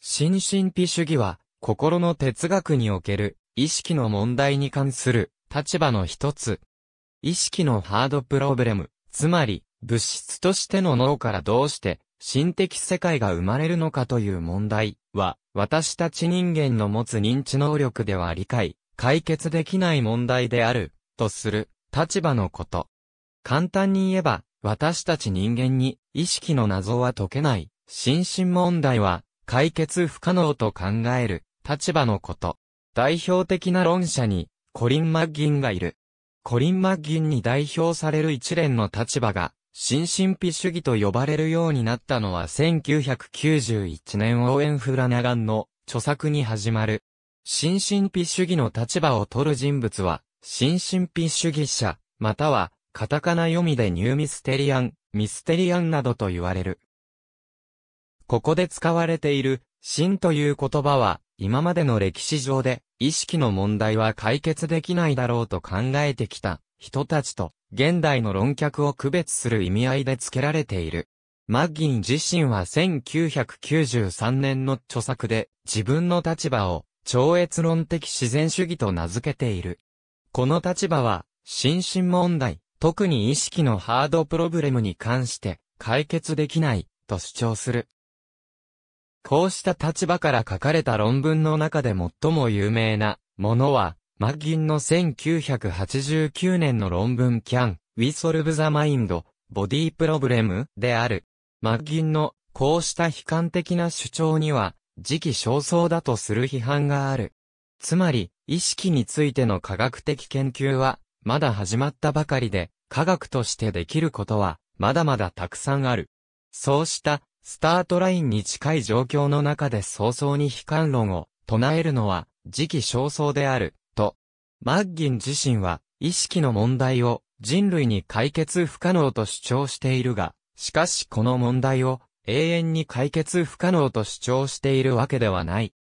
心神秘主義は、心の哲学における、意識の問題に関する、立場の一つ。意識のハードプロブレム、つまり、物質としての脳からどうして、心的世界が生まれるのかという問題は、私たち人間の持つ認知能力では理解、解決できない問題である、とする、立場のこと。簡単に言えば、私たち人間に意識の謎は解けない、心身問題は解決不可能と考える立場のこと。代表的な論者にコリン・マッギンがいる。コリン・マッギンに代表される一連の立場が心身秘主義と呼ばれるようになったのは1991年オーエン・フラナガンの著作に始まる。心身秘主義の立場を取る人物は、心身秘主義者、またはカタカナ読みでニューミステリアン、ミステリアンなどと言われる。ここで使われている、真という言葉は、今までの歴史上で、意識の問題は解決できないだろうと考えてきた人たちと、現代の論客を区別する意味合いで付けられている。マッギン自身は1993年の著作で自分の立場を超越論的自然主義と名付けている。この立場は、心身問題、特に意識のハードプロブレムに関して解決できないと主張する。こうした立場から書かれた論文の中で最も有名なものは、マッギンの1989年の論文 Can We Solve the Mind Body Problem である。マッギンのこうした悲観的な主張には時期尚早だとする批判がある。つまり、意識についての科学的研究はまだ始まったばかりで、科学としてできることは、まだまだたくさんある。そうした、スタートラインに近い状況の中で早々に悲観論を唱えるのは、時期尚早である、と。マッギン自身は、意識の問題を人類に解決不可能と主張しているが、しかしこの問題を永遠に解決不可能と主張しているわけではない。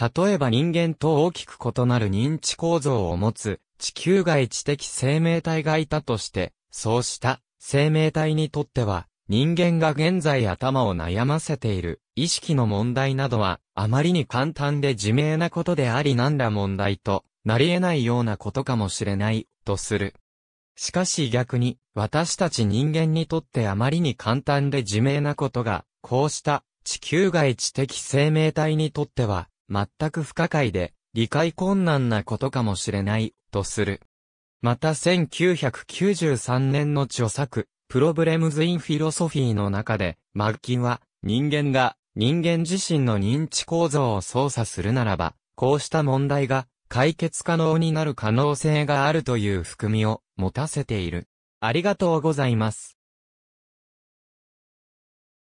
例えば人間と大きく異なる認知構造を持つ地球外知的生命体がいたとして、そうした生命体にとっては、人間が現在頭を悩ませている意識の問題などは、あまりに簡単で自明なことであり何ら問題となり得ないようなことかもしれない、とする。しかし逆に、私たち人間にとってあまりに簡単で自明なことが、こうした地球外知的生命体にとっては、全く不可解で、理解困難なことかもしれない、とする。また1993年の著作、プロブレムズ・イン・フィロソフィーの中で、マッキンは、人間が人間自身の認知構造を操作するならば、こうした問題が解決可能になる可能性があるという含みを持たせている。ありがとうございます。